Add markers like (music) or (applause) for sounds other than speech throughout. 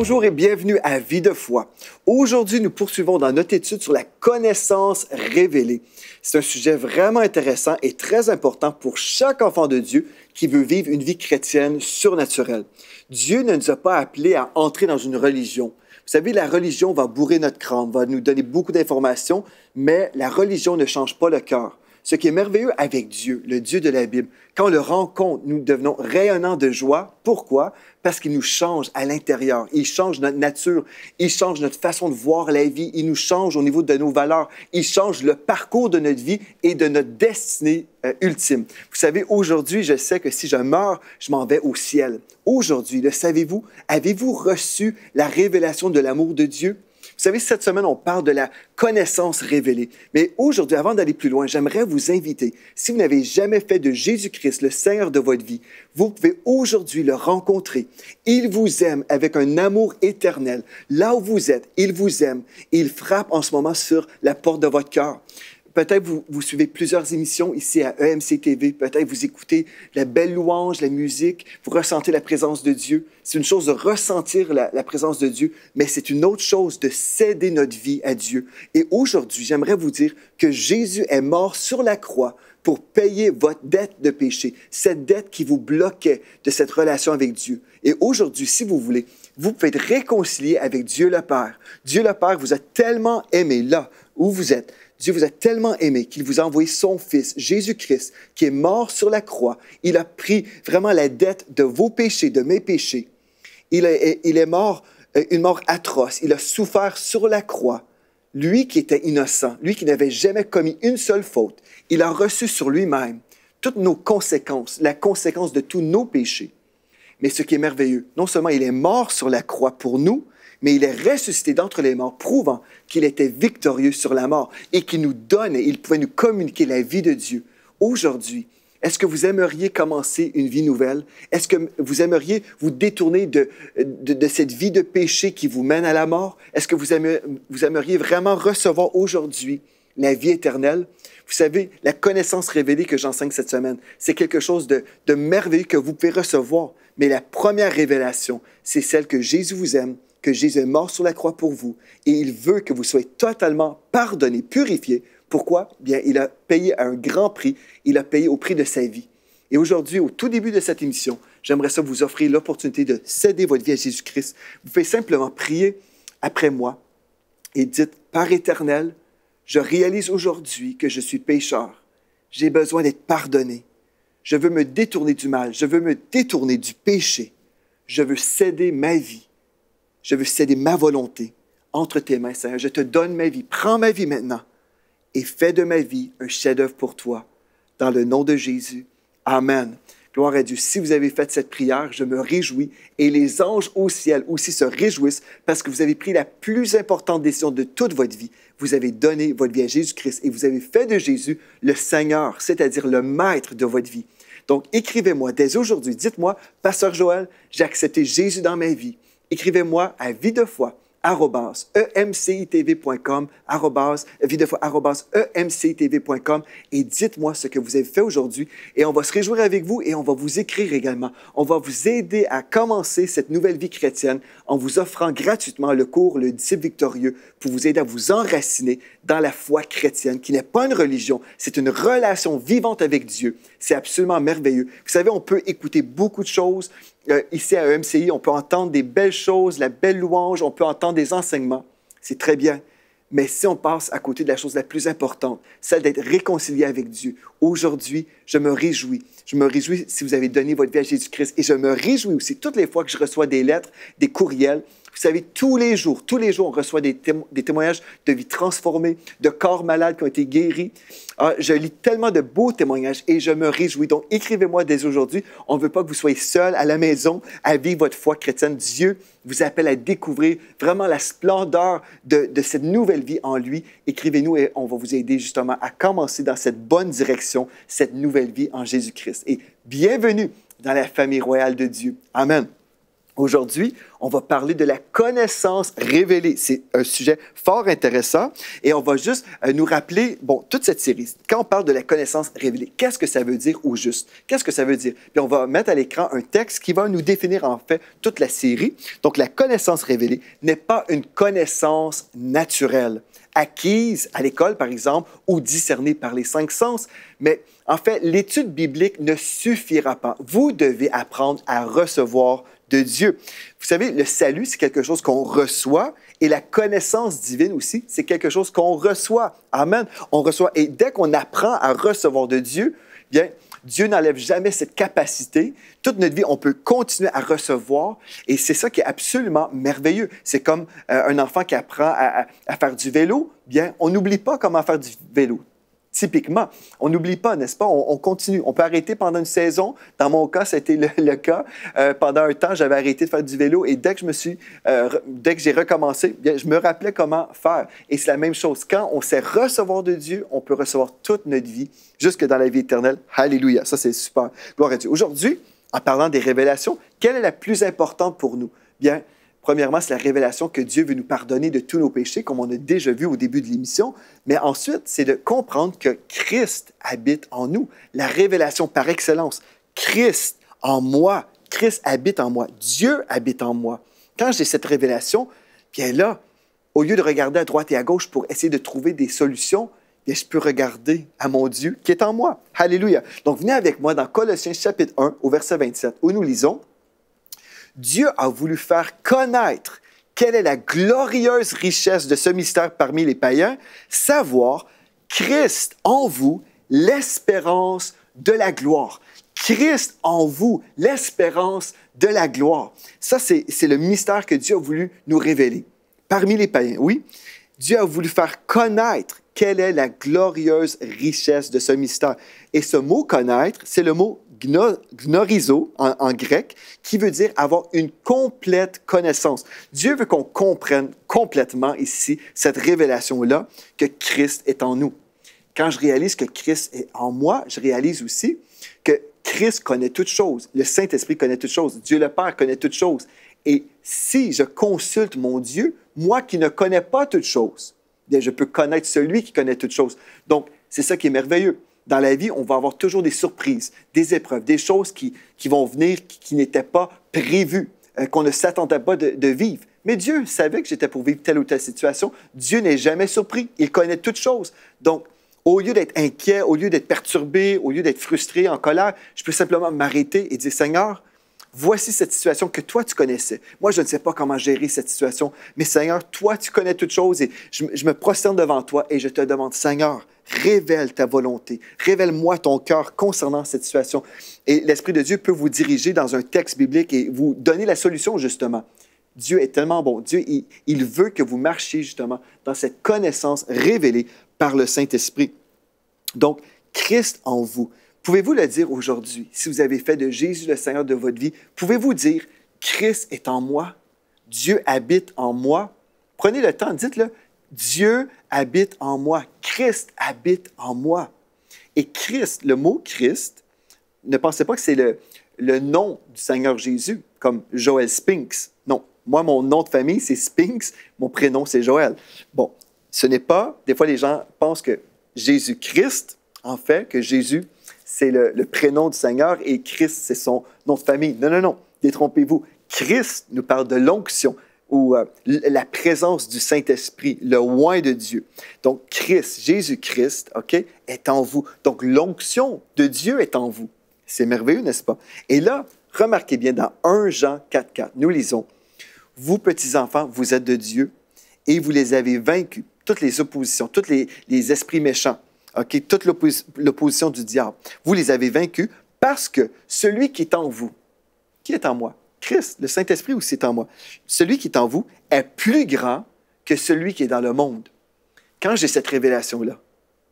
Bonjour et bienvenue à Vie de foi. Aujourd'hui, nous poursuivons dans notre étude sur la connaissance révélée. C'est un sujet vraiment intéressant et très important pour chaque enfant de Dieu qui veut vivre une vie chrétienne surnaturelle. Dieu ne nous a pas appelés à entrer dans une religion. Vous savez, la religion va bourrer notre crâne, va nous donner beaucoup d'informations, mais la religion ne change pas le cœur. Ce qui est merveilleux avec Dieu, le Dieu de la Bible, quand on le rencontre, nous devenons rayonnants de joie. Pourquoi? Parce qu'il nous change à l'intérieur. Il change notre nature. Il change notre façon de voir la vie. Il nous change au niveau de nos valeurs. Il change le parcours de notre vie et de notre destinée euh, ultime. Vous savez, aujourd'hui, je sais que si je meurs, je m'en vais au ciel. Aujourd'hui, le savez-vous? Avez-vous reçu la révélation de l'amour de Dieu? Vous savez, cette semaine, on parle de la connaissance révélée. Mais aujourd'hui, avant d'aller plus loin, j'aimerais vous inviter, si vous n'avez jamais fait de Jésus-Christ le Seigneur de votre vie, vous pouvez aujourd'hui le rencontrer. Il vous aime avec un amour éternel. Là où vous êtes, il vous aime. Il frappe en ce moment sur la porte de votre cœur. Peut-être vous, vous suivez plusieurs émissions ici à EMC TV. Peut-être vous écoutez la belle louange, la musique. Vous ressentez la présence de Dieu. C'est une chose de ressentir la, la présence de Dieu, mais c'est une autre chose de céder notre vie à Dieu. Et aujourd'hui, j'aimerais vous dire que Jésus est mort sur la croix pour payer votre dette de péché, cette dette qui vous bloquait de cette relation avec Dieu. Et aujourd'hui, si vous voulez, vous pouvez être réconcilié avec Dieu le Père. Dieu le Père vous a tellement aimé là où vous êtes Dieu vous a tellement aimé qu'il vous a envoyé son Fils, Jésus-Christ, qui est mort sur la croix. Il a pris vraiment la dette de vos péchés, de mes péchés. Il est, mort euh, une mort atroce. Il a souffert sur la croix. Lui qui était innocent, lui qui n'avait jamais commis une seule faute, il a reçu sur lui-même toutes nos conséquences, la conséquence de tous nos péchés. Mais ce qui est merveilleux, non seulement il est mort sur la croix pour nous, mais il est ressuscité d'entre les morts, prouvant qu'il était victorieux sur la mort et qu'il nous donnait, il pouvait nous communiquer la vie de Dieu. Aujourd'hui, est-ce que vous aimeriez commencer une vie nouvelle? Est-ce que vous aimeriez vous détourner de, de, cette vie de péché qui vous mène à la mort? Est-ce que vous, aimeriez, vous aimeriez vraiment recevoir aujourd'hui la vie éternelle? Vous savez, la connaissance révélée que j'enseigne cette semaine, c'est quelque chose de, de merveilleux que vous pouvez recevoir. Mais la première révélation, c'est celle que Jésus vous aime, que Jésus est mort sur la croix pour vous et il veut que vous soyez totalement pardonné, purifié. Pourquoi? Bien, il a payé un grand prix. Il a payé au prix de sa vie. Et aujourd'hui, au tout début de cette émission, j'aimerais ça vous offrir l'opportunité de céder votre vie à Jésus-Christ. Vous pouvez simplement prier après moi et dites, Père éternel, je réalise aujourd'hui que je suis pécheur. J'ai besoin d'être pardonné. Je veux me détourner du mal. Je veux me détourner du péché. Je veux céder ma vie je veux céder ma volonté entre tes mains, Seigneur. Je te donne ma vie. Prends ma vie maintenant et fais de ma vie un chef-d'œuvre pour toi. Dans le nom de Jésus. Amen. Gloire à Dieu. Si vous avez fait cette prière, je me réjouis et les anges au ciel aussi se réjouissent parce que vous avez pris la plus importante décision de toute votre vie. Vous avez donné votre vie à Jésus-Christ et vous avez fait de Jésus le Seigneur, c'est-à-dire le maître de votre vie. Donc, écrivez-moi dès aujourd'hui. Dites-moi, Pasteur Joël, j'ai accepté Jésus dans ma vie écrivez-moi à vie de foi emcitv.com, et dites-moi ce que vous avez fait aujourd'hui et on va se réjouir avec vous et on va vous écrire également. On va vous aider à commencer cette nouvelle vie chrétienne en vous offrant gratuitement le cours Le disciple victorieux pour vous aider à vous enraciner dans la foi chrétienne qui n'est pas une religion, c'est une relation vivante avec Dieu. C'est absolument merveilleux. Vous savez, on peut écouter beaucoup de choses euh, ici à EMCI, on peut entendre des belles choses, la belle louange, on peut entendre des enseignements. C'est très bien. Mais si on passe à côté de la chose la plus importante, celle d'être réconcilié avec Dieu, aujourd'hui, je me réjouis. Je me réjouis si vous avez donné votre vie à Jésus-Christ et je me réjouis aussi toutes les fois que je reçois des lettres, des courriels savez, tous les jours, tous les jours, on reçoit des, témoignages de vie transformée, de corps malades qui ont été guéris. Ah, je lis tellement de beaux témoignages et je me réjouis. Donc, écrivez-moi dès aujourd'hui. On ne veut pas que vous soyez seul à la maison à vivre votre foi chrétienne. Dieu vous appelle à découvrir vraiment la splendeur de, de cette nouvelle vie en lui. Écrivez-nous et on va vous aider justement à commencer dans cette bonne direction, cette nouvelle vie en Jésus-Christ. Et bienvenue dans la famille royale de Dieu. Amen. Aujourd'hui, on va parler de la connaissance révélée. C'est un sujet fort intéressant et on va juste euh, nous rappeler, bon, toute cette série, quand on parle de la connaissance révélée, qu'est-ce que ça veut dire au juste? Qu'est-ce que ça veut dire? Puis on va mettre à l'écran un texte qui va nous définir en fait toute la série. Donc, la connaissance révélée n'est pas une connaissance naturelle acquise à l'école, par exemple, ou discernée par les cinq sens. Mais en fait, l'étude biblique ne suffira pas. Vous devez apprendre à recevoir de Dieu. Vous savez, le salut, c'est quelque chose qu'on reçoit et la connaissance divine aussi, c'est quelque chose qu'on reçoit. Amen. On reçoit. Et dès qu'on apprend à recevoir de Dieu, bien, Dieu n'enlève jamais cette capacité. Toute notre vie, on peut continuer à recevoir et c'est ça qui est absolument merveilleux. C'est comme euh, un enfant qui apprend à, à faire du vélo. Bien, on n'oublie pas comment faire du vélo typiquement. On n'oublie pas, n'est-ce pas? On, continue. On peut arrêter pendant une saison. Dans mon cas, a été le, cas. Euh, pendant un temps, j'avais arrêté de faire du vélo et dès que je me suis, euh, dès que j'ai recommencé, je me rappelais comment faire. Et c'est la même chose. Quand on sait recevoir de Dieu, on peut recevoir toute notre vie jusque dans la vie éternelle. Alléluia. Ça, c'est super. Gloire à Dieu. Aujourd'hui, en parlant des révélations, quelle est la plus importante pour nous? Bien, Premièrement, c'est la révélation que Dieu veut nous pardonner de tous nos péchés, comme on a déjà vu au début de l'émission. Mais ensuite, c'est de comprendre que Christ habite en nous. La révélation par excellence. Christ en moi. Christ habite en moi. Dieu habite en moi. Quand j'ai cette révélation, bien là, au lieu de regarder à droite et à gauche pour essayer de trouver des solutions, bien, je peux regarder à mon Dieu qui est en moi. Alléluia. Donc, venez avec moi dans Colossiens chapitre 1 au verset 27 où nous lisons Dieu a voulu faire connaître quelle est la glorieuse richesse de ce mystère parmi les païens, savoir Christ en vous, l'espérance de la gloire. Christ en vous, l'espérance de la gloire. Ça, c'est le mystère que Dieu a voulu nous révéler. Parmi les païens, oui, Dieu a voulu faire connaître quelle est la glorieuse richesse de ce mystère. Et ce mot connaître, c'est le mot gnorizo en, grec, qui veut dire avoir une complète connaissance. Dieu veut qu'on comprenne complètement ici cette révélation-là que Christ est en nous. Quand je réalise que Christ est en moi, je réalise aussi que Christ connaît toutes choses. Le Saint-Esprit connaît toutes choses. Dieu le Père connaît toutes choses. Si je consulte mon Dieu, moi qui ne connais pas toutes choses, bien, je peux connaître celui qui connaît toutes choses. Donc, c'est ça qui est merveilleux dans la vie, on va avoir toujours des surprises, des épreuves, des choses qui, vont venir qui, n'étaient pas prévues, euh, qu'on ne s'attendait pas de, vivre. Mais Dieu savait que j'étais pour vivre telle ou telle situation. Dieu n'est jamais surpris. Il connaît toutes choses. Donc, au lieu d'être inquiet, au lieu d'être perturbé, au lieu d'être frustré, en colère, je peux simplement m'arrêter et dire, Seigneur, voici cette situation que toi, tu connaissais. Moi, je ne sais pas comment gérer cette situation, mais Seigneur, toi, tu connais toutes choses et je, me prosterne devant toi et je te demande, Seigneur, révèle ta volonté, révèle-moi ton cœur concernant cette situation. Et l'Esprit de Dieu peut vous diriger dans un texte biblique et vous donner la solution, justement. Dieu est tellement bon. Dieu, il, veut que vous marchiez justement dans cette connaissance révélée par le Saint-Esprit. Donc, Christ en vous. Pouvez-vous le dire aujourd'hui, si vous avez fait de Jésus le Seigneur de votre vie, pouvez-vous dire, Christ est en moi, Dieu habite en moi? Prenez le temps, dites-le, Dieu habite en moi. Christ habite en moi. Et Christ, le mot Christ, ne pensez pas que c'est le, nom du Seigneur Jésus, comme Joël Spinks. Non, moi, mon nom de famille, c'est Spinks, mon prénom, c'est Joël. Bon, ce n'est pas, des fois, les gens pensent que Jésus-Christ, en fait, que Jésus, c'est le, prénom du Seigneur et Christ, c'est son nom de famille. Non, non, non, détrompez-vous. Christ nous parle de l'onction ou euh, la présence du Saint-Esprit, le oin de Dieu. Donc, Christ, Jésus-Christ, OK, est en vous. Donc, l'onction de Dieu est en vous. C'est merveilleux, n'est-ce pas? Et là, remarquez bien, dans 1 Jean 4, 4, nous lisons, Vous, petits-enfants, vous êtes de Dieu et vous les avez vaincus. Toutes les oppositions, tous les esprits méchants, OK, toute l'opposition du diable. Vous les avez vaincus parce que celui qui est en vous, qui est en moi, Christ, le Saint-Esprit aussi est en moi. Celui qui est en vous est plus grand que celui qui est dans le monde. Quand j'ai cette révélation-là,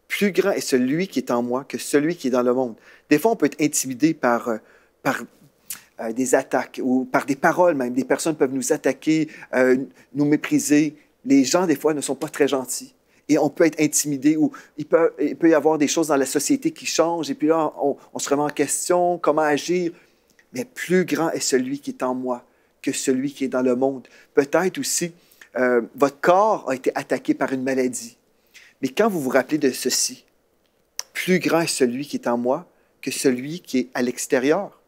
plus grand est celui qui est en moi que celui qui est dans le monde. Des fois, on peut être intimidé par, euh, par euh, des attaques ou par des paroles même. Des personnes peuvent nous attaquer, euh, nous mépriser. Les gens, des fois, ne sont pas très gentils. Et on peut être intimidé ou il peut, il peut y avoir des choses dans la société qui changent. Et puis là, on, se remet en question, comment agir mais plus grand est celui qui est en moi que celui qui est dans le monde. Peut-être aussi, euh, votre corps a été attaqué par une maladie. Mais quand vous vous rappelez de ceci, plus grand est celui qui est en moi que celui qui est à l'extérieur.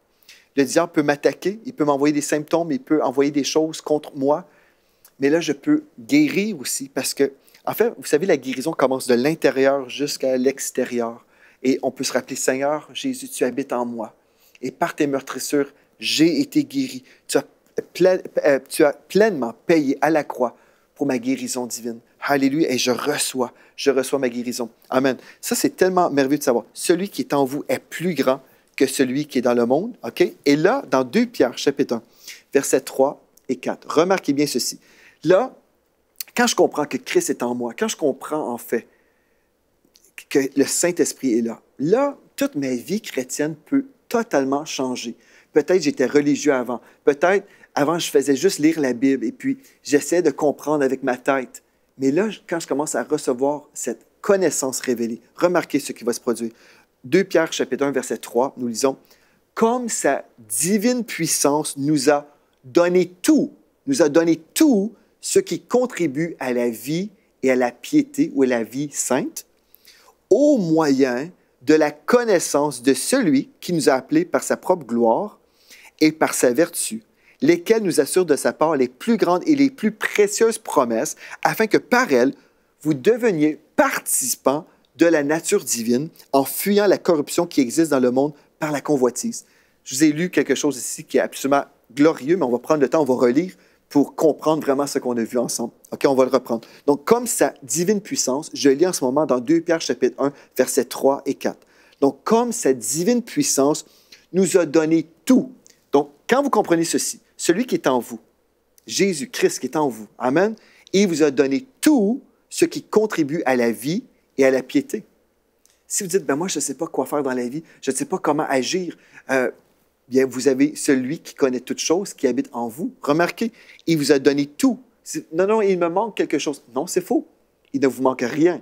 Le diable peut m'attaquer, il peut m'envoyer des symptômes, il peut envoyer des choses contre moi, mais là, je peux guérir aussi parce que, en fait, vous savez, la guérison commence de l'intérieur jusqu'à l'extérieur. Et on peut se rappeler, Seigneur, Jésus, tu habites en moi. Et par tes meurtrissures, j'ai été guéri. Tu as, euh, tu as pleinement payé à la croix pour ma guérison divine. Alléluia. Et je reçois, je reçois ma guérison. Amen. Ça, c'est tellement merveilleux de savoir. Celui qui est en vous est plus grand que celui qui est dans le monde. OK? Et là, dans 2 Pierre, chapitre 1, versets 3 et 4, remarquez bien ceci. Là, quand je comprends que Christ est en moi, quand je comprends en fait que le Saint-Esprit est là, là, toute ma vie chrétienne peut totalement changer. Peut-être j'étais religieux avant. Peut-être avant, je faisais juste lire la Bible et puis j'essayais de comprendre avec ma tête. Mais là, quand je commence à recevoir cette connaissance révélée, remarquez ce qui va se produire. 2 Pierre chapitre 1 verset 3, nous lisons Comme sa divine puissance nous a donné tout, nous a donné tout ce qui contribue à la vie et à la piété ou à la vie sainte, au moyen de la connaissance de celui qui nous a appelés par sa propre gloire et par sa vertu, lesquels nous assurent de sa part les plus grandes et les plus précieuses promesses, afin que par elles, vous deveniez participants de la nature divine en fuyant la corruption qui existe dans le monde par la convoitise. Je vous ai lu quelque chose ici qui est absolument glorieux, mais on va prendre le temps, on va relire pour comprendre vraiment ce qu'on a vu ensemble. OK, on va le reprendre. Donc, comme sa divine puissance, je lis en ce moment dans 2 Pierre chapitre 1, versets 3 et 4. Donc, comme sa divine puissance nous a donné tout. Donc, quand vous comprenez ceci, celui qui est en vous, Jésus-Christ qui est en vous, Amen, il vous a donné tout ce qui contribue à la vie et à la piété. Si vous dites, ben moi, je ne sais pas quoi faire dans la vie, je ne sais pas comment agir, euh, bien, vous avez celui qui connaît toutes choses, qui habite en vous. Remarquez, il vous a donné tout. Non, non, il me manque quelque chose. Non, c'est faux. Il ne vous manque rien.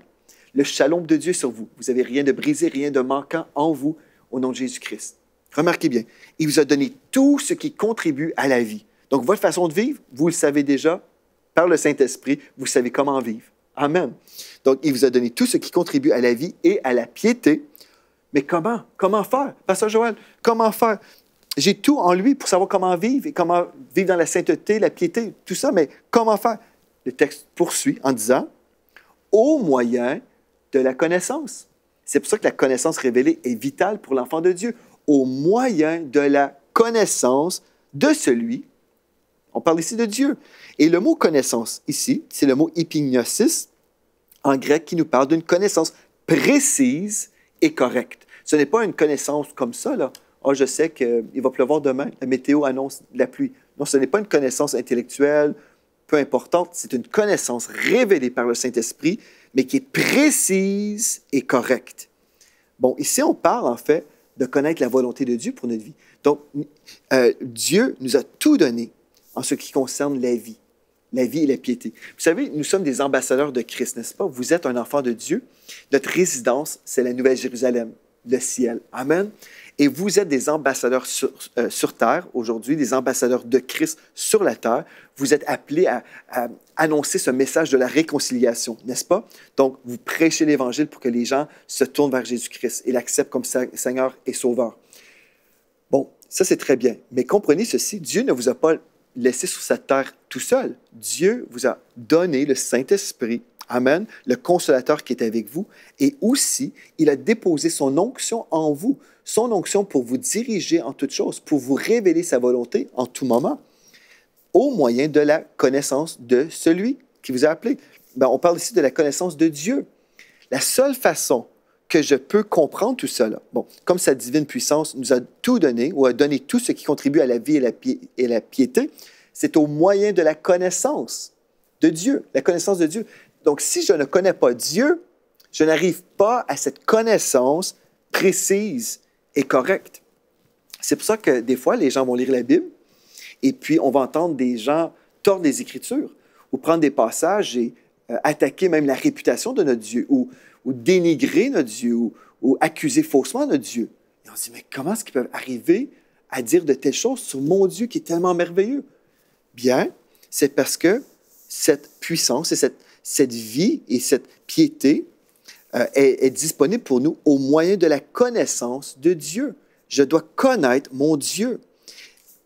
Le shalom de Dieu sur vous. Vous n'avez rien de brisé, rien de manquant en vous au nom de Jésus-Christ. Remarquez bien, il vous a donné tout ce qui contribue à la vie. Donc, votre façon de vivre, vous le savez déjà, par le Saint-Esprit, vous savez comment vivre. Amen. Donc, il vous a donné tout ce qui contribue à la vie et à la piété. Mais comment? Comment faire? Pasteur Joël, comment faire? J'ai tout en lui pour savoir comment vivre et comment vivre dans la sainteté, la piété, tout ça, mais comment faire? Le texte poursuit en disant au moyen de la connaissance. C'est pour ça que la connaissance révélée est vitale pour l'enfant de Dieu. Au moyen de la connaissance de celui, on parle ici de Dieu. Et le mot connaissance ici, c'est le mot épignosis en grec qui nous parle d'une connaissance précise et correcte. Ce n'est pas une connaissance comme ça, là. Oh, je sais qu'il va pleuvoir demain, la météo annonce la pluie. Non, ce n'est pas une connaissance intellectuelle, peu importante, c'est une connaissance révélée par le Saint-Esprit, mais qui est précise et correcte. Bon, ici, on parle en fait de connaître la volonté de Dieu pour notre vie. Donc, euh, Dieu nous a tout donné en ce qui concerne la vie, la vie et la piété. Vous savez, nous sommes des ambassadeurs de Christ, n'est-ce pas? Vous êtes un enfant de Dieu. Notre résidence, c'est la Nouvelle Jérusalem, le ciel. Amen. Et vous êtes des ambassadeurs sur, euh, sur terre aujourd'hui, des ambassadeurs de Christ sur la terre. Vous êtes appelés à, annoncer ce message de la réconciliation, n'est-ce pas? Donc, vous prêchez l'Évangile pour que les gens se tournent vers Jésus-Christ et l'acceptent comme Seigneur et Sauveur. Bon, ça c'est très bien. Mais comprenez ceci, Dieu ne vous a pas laissé sur cette terre tout seul. Dieu vous a donné le Saint-Esprit Amen, le consolateur qui est avec vous. Et aussi, il a déposé son onction en vous son onction pour vous diriger en toutes choses, pour vous révéler sa volonté en tout moment, au moyen de la connaissance de celui qui vous a appelé. Ben, on parle ici de la connaissance de Dieu. La seule façon que je peux comprendre tout cela, bon, comme sa divine puissance nous a tout donné, ou a donné tout ce qui contribue à la vie et et la piété, c'est au moyen de la connaissance de Dieu, la connaissance de Dieu. Donc, si je ne connais pas Dieu, je n'arrive pas à cette connaissance précise est correct. C'est pour ça que des fois, les gens vont lire la Bible et puis on va entendre des gens tordre les Écritures ou prendre des passages et euh, attaquer même la réputation de notre Dieu ou, ou dénigrer notre Dieu ou, ou, accuser faussement notre Dieu. Et on se dit, mais comment est-ce qu'ils peuvent arriver à dire de telles choses sur mon Dieu qui est tellement merveilleux? Bien, c'est parce que cette puissance et cette, cette vie et cette piété euh, est, est disponible pour nous au moyen de la connaissance de Dieu. Je dois connaître mon Dieu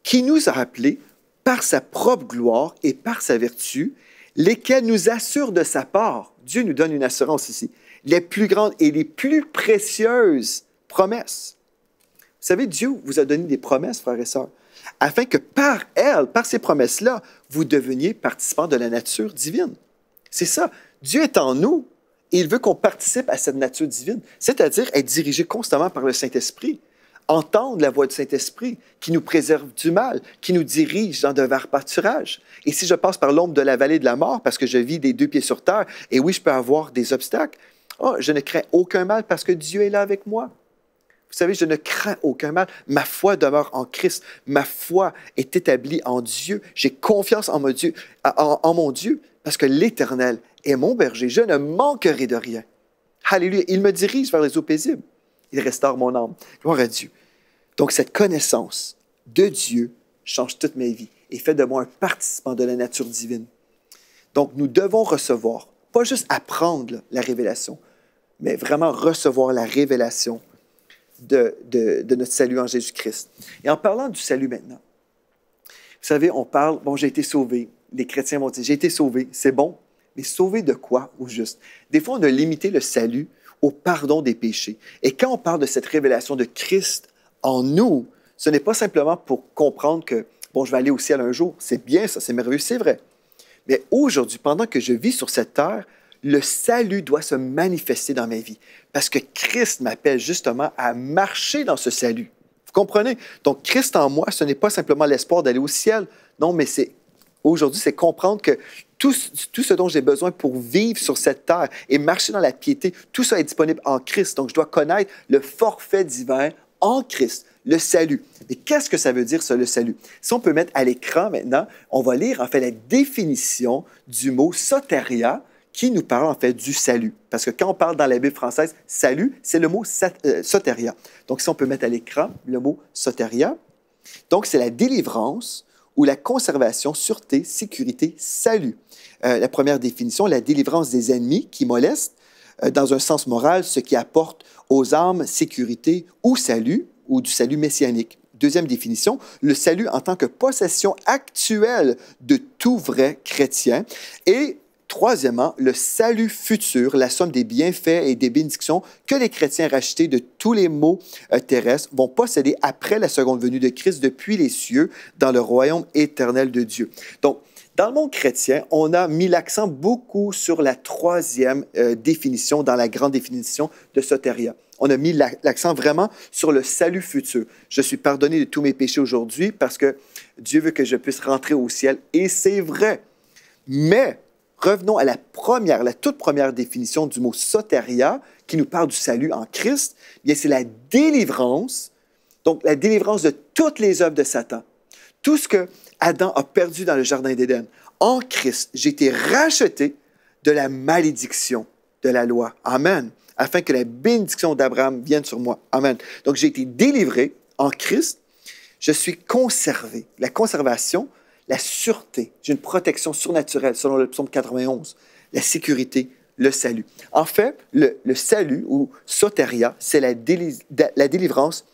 qui nous a appelés par sa propre gloire et par sa vertu, lesquels nous assurent de sa part. Dieu nous donne une assurance ici. Les plus grandes et les plus précieuses promesses. Vous savez, Dieu vous a donné des promesses, frères et sœurs, afin que par elles, par ces promesses-là, vous deveniez participants de la nature divine. C'est ça. Dieu est en nous et il veut qu'on participe à cette nature divine, c'est-à-dire être dirigé constamment par le Saint-Esprit entendre la voix du Saint-Esprit qui nous préserve du mal, qui nous dirige dans de verts pâturages. Et si je passe par l'ombre de la vallée de la mort parce que je vis des deux pieds sur terre, et oui, je peux avoir des obstacles, oh, je ne crains aucun mal parce que Dieu est là avec moi. Vous savez, je ne crains aucun mal. Ma foi demeure en Christ. Ma foi est établie en Dieu. J'ai confiance en mon Dieu, en, mon Dieu parce que l'Éternel est mon berger. Je ne manquerai de rien. Alléluia. Il me dirige vers les eaux paisibles il restaure mon âme. Gloire à Dieu. Donc, cette connaissance de Dieu change toute ma vie et fait de moi un participant de la nature divine. Donc, nous devons recevoir, pas juste apprendre la révélation, mais vraiment recevoir la révélation de, notre salut en Jésus-Christ. Et en parlant du salut maintenant, vous savez, on parle, bon, j'ai été sauvé. Les chrétiens vont dire, j'ai été sauvé, c'est bon, mais sauvé de quoi au juste? Des fois, on a limité le salut au pardon des péchés. Et quand on parle de cette révélation de Christ en nous, ce n'est pas simplement pour comprendre que, bon, je vais aller au ciel un jour. C'est bien ça, c'est merveilleux, c'est vrai. Mais aujourd'hui, pendant que je vis sur cette terre, le salut doit se manifester dans ma vie. Parce que Christ m'appelle justement à marcher dans ce salut. Vous comprenez? Donc, Christ en moi, ce n'est pas simplement l'espoir d'aller au ciel. Non, mais c'est aujourd'hui, c'est comprendre que tout, tout ce dont j'ai besoin pour vivre sur cette terre et marcher dans la piété, tout ça est disponible en Christ. Donc, je dois connaître le forfait divin en Christ, le salut. Et qu'est-ce que ça veut dire, ça, le salut? Si on peut mettre à l'écran maintenant, on va lire en fait la définition du mot soteria qui nous parle en fait du salut. Parce que quand on parle dans la Bible française, salut, c'est le mot euh, soteria. Donc, si on peut mettre à l'écran le mot soteria, donc c'est la délivrance ou la conservation, sûreté, sécurité, salut. Euh, la première définition, la délivrance des ennemis qui molestent, euh, dans un sens moral, ce qui apporte aux âmes sécurité ou salut, ou du salut messianique. Deuxième définition, le salut en tant que possession actuelle de tout vrai chrétien. Et Troisièmement, le salut futur, la somme des bienfaits et des bénédictions que les chrétiens rachetés de tous les maux euh, terrestres vont posséder après la seconde venue de Christ depuis les cieux dans le royaume éternel de Dieu. Donc, dans le monde chrétien, on a mis l'accent beaucoup sur la troisième euh, définition dans la grande définition de soteria. On a mis l'accent vraiment sur le salut futur. Je suis pardonné de tous mes péchés aujourd'hui parce que Dieu veut que je puisse rentrer au ciel. Et c'est vrai. Mais revenons à la première, la toute première définition du mot soteria, qui nous parle du salut en Christ. Bien, c'est la délivrance, donc la délivrance de toutes les œuvres de Satan. Tout ce que Adam a perdu dans le Jardin d'Éden. En Christ, j'ai été racheté de la malédiction de la loi. Amen. Afin que la bénédiction d'Abraham vienne sur moi. Amen. Donc, j'ai été délivré en Christ. Je suis conservé. La conservation, la sûreté, j'ai une protection surnaturelle selon le psaume 91, la sécurité, le salut. En fait, le, salut ou soteria, c'est la, délivrance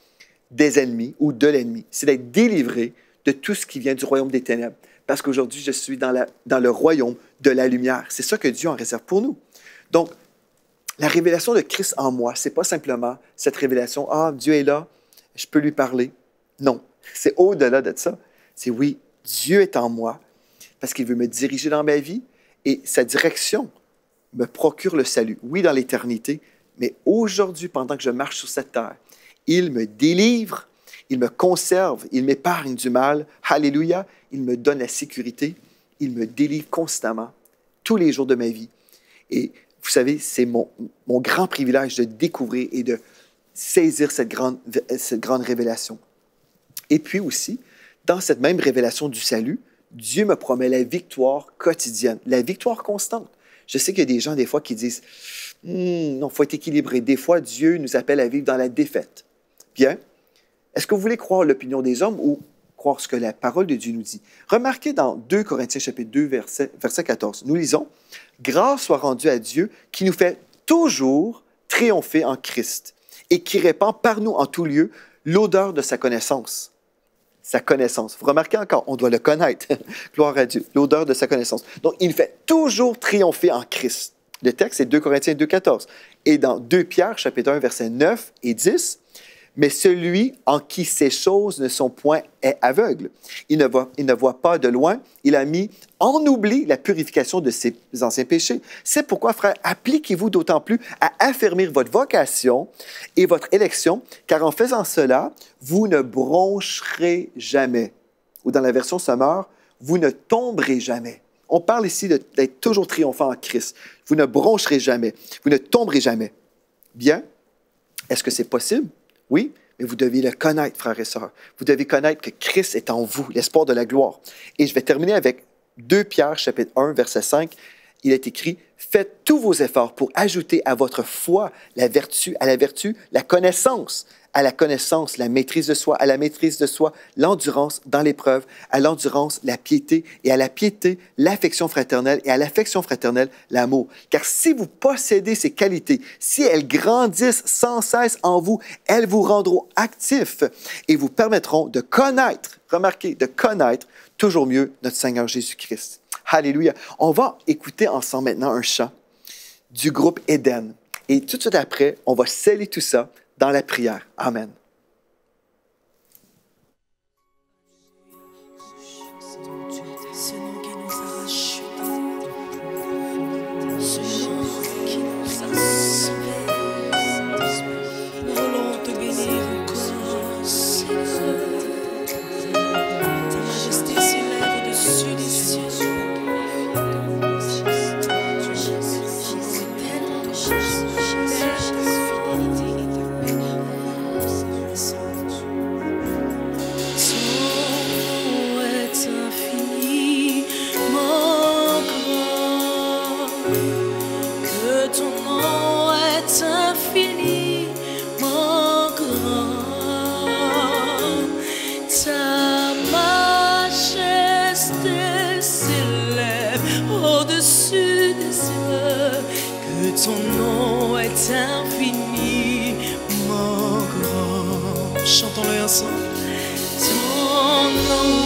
des ennemis ou de l'ennemi. C'est d'être délivré de tout ce qui vient du royaume des ténèbres. Parce qu'aujourd'hui, je suis dans, dans le royaume de la lumière. C'est ça que Dieu en réserve pour nous. Donc, la révélation de Christ en moi, c'est pas simplement cette révélation, ah, Dieu est là, je peux lui parler. Non, c'est au-delà de ça. C'est oui, Dieu est en moi parce qu'il veut me diriger dans ma vie et sa direction me procure le salut. Oui, dans l'éternité, mais aujourd'hui, pendant que je marche sur cette terre, il me délivre, il me conserve, il m'épargne du mal. Alléluia, il me donne la sécurité, il me délivre constamment, tous les jours de ma vie. Et vous savez, c'est mon, mon grand privilège de découvrir et de saisir cette grande, cette grande révélation. Et puis aussi, dans cette même révélation du salut, Dieu me promet la victoire quotidienne, la victoire constante. Je sais qu'il y a des gens, des fois, qui disent hmm, non, il faut être équilibré. Des fois, Dieu nous appelle à vivre dans la défaite. Bien, est-ce que vous voulez croire l'opinion des hommes ou croire ce que la parole de Dieu nous dit? Remarquez dans 2 Corinthiens chapitre 2, verset, verset 14, nous lisons, Grâce soit rendue à Dieu qui nous fait toujours triompher en Christ et qui répand par nous en tout lieu l'odeur de sa connaissance. Sa connaissance. Vous remarquez encore, on doit le connaître. (laughs) Gloire à Dieu, l'odeur de sa connaissance. Donc, il fait toujours triompher en Christ. Le texte, c'est 2 Corinthiens 2, 14. Et dans 2 Pierre, chapitre 1, versets 9 et 10, mais celui en qui ces choses ne sont point est aveugle. Il ne, voit, il ne voit pas de loin. Il a mis en oubli la purification de ses anciens péchés. C'est pourquoi, frère, appliquez-vous d'autant plus à affermir votre vocation et votre élection, car en faisant cela, vous ne broncherez jamais. Ou dans la version Summer, vous ne tomberez jamais. On parle ici d'être toujours triomphant en Christ. Vous ne broncherez jamais. Vous ne tomberez jamais. Bien, est-ce que c'est possible? Oui, mais vous devez le connaître, frères et sœurs. Vous devez connaître que Christ est en vous, l'espoir de la gloire. Et je vais terminer avec 2 Pierre, chapitre 1, verset 5. Il est écrit, Faites tous vos efforts pour ajouter à votre foi la vertu, à la vertu, la connaissance, à la connaissance, la maîtrise de soi, à la maîtrise de soi, l'endurance dans l'épreuve, à l'endurance, la piété, et à la piété, l'affection fraternelle, et à l'affection fraternelle, l'amour. Car si vous possédez ces qualités, si elles grandissent sans cesse en vous, elles vous rendront actifs et vous permettront de connaître, remarquez, de connaître toujours mieux notre Seigneur Jésus-Christ. Alléluia. On va écouter ensemble maintenant un chant du groupe Éden. Et tout de suite après, on va sceller tout ça dans la prière. Amen. ton nom est infiniment grand. Ta majesté s'élève au-dessus des cieux, que ton nom est infiniment grand. Chantons-le ensemble. Ton nom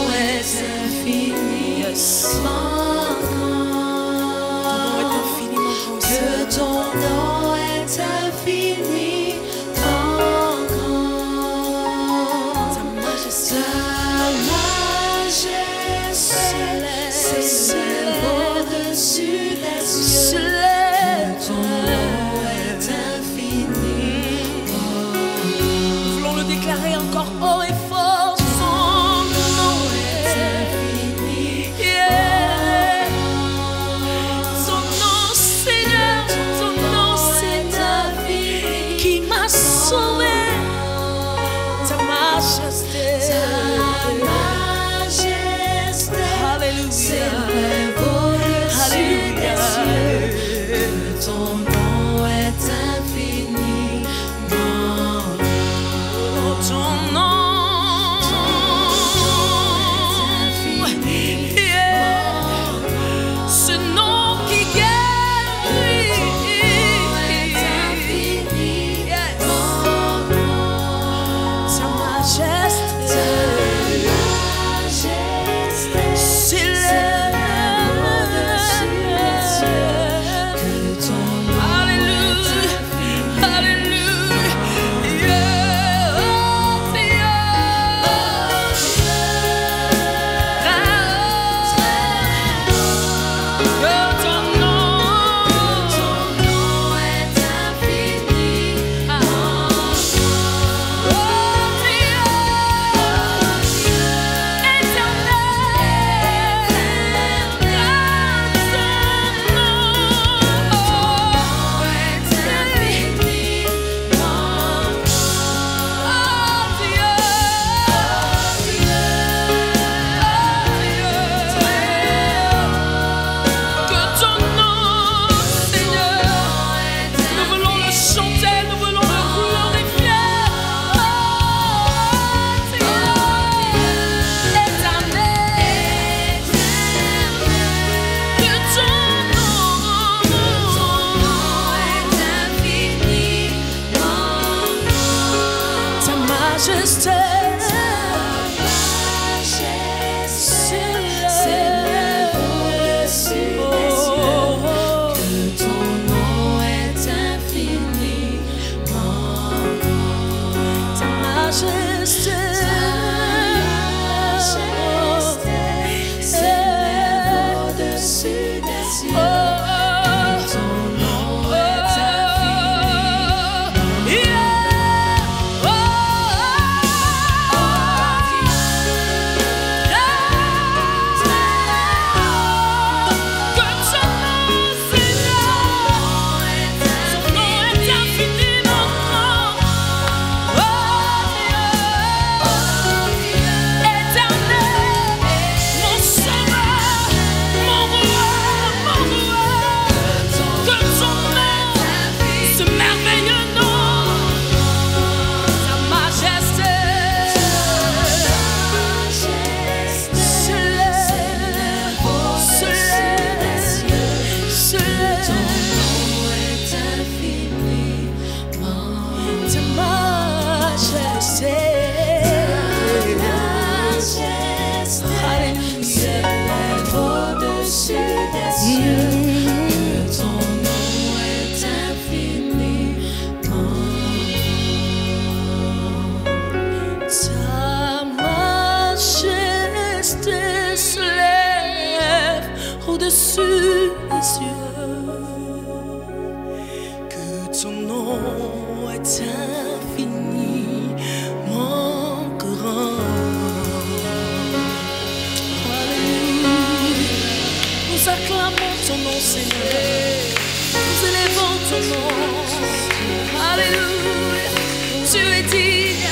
Tu es digne.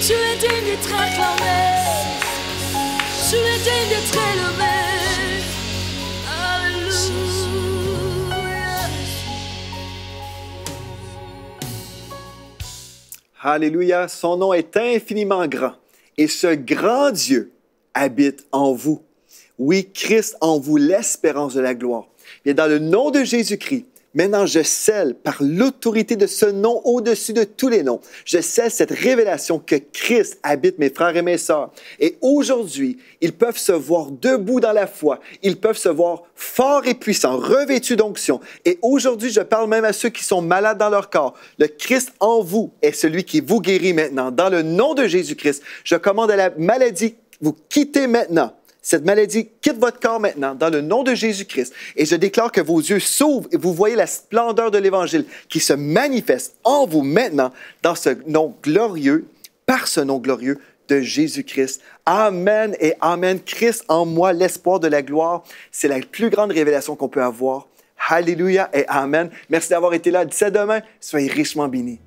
Tu es digne d'être acclamé. Tu es digne d'être élevé. Alléluia, son nom est infiniment grand. Et ce grand Dieu habite en vous. Oui, Christ en vous, l'espérance de la gloire. Et dans le nom de Jésus-Christ, maintenant je scelle par l'autorité de ce nom au-dessus de tous les noms, je scelle cette révélation que Christ habite mes frères et mes sœurs. Et aujourd'hui, ils peuvent se voir debout dans la foi, ils peuvent se voir forts et puissants, revêtus d'onction. Et aujourd'hui, je parle même à ceux qui sont malades dans leur corps. Le Christ en vous est celui qui vous guérit maintenant. Dans le nom de Jésus-Christ, je commande à la maladie, vous quittez maintenant. Cette maladie quitte votre corps maintenant dans le nom de Jésus-Christ. Et je déclare que vos yeux s'ouvrent et vous voyez la splendeur de l'Évangile qui se manifeste en vous maintenant dans ce nom glorieux, par ce nom glorieux de Jésus-Christ. Amen et Amen. Christ en moi, l'espoir de la gloire. C'est la plus grande révélation qu'on peut avoir. Alléluia et Amen. Merci d'avoir été là. D'ici demain, soyez richement bénis.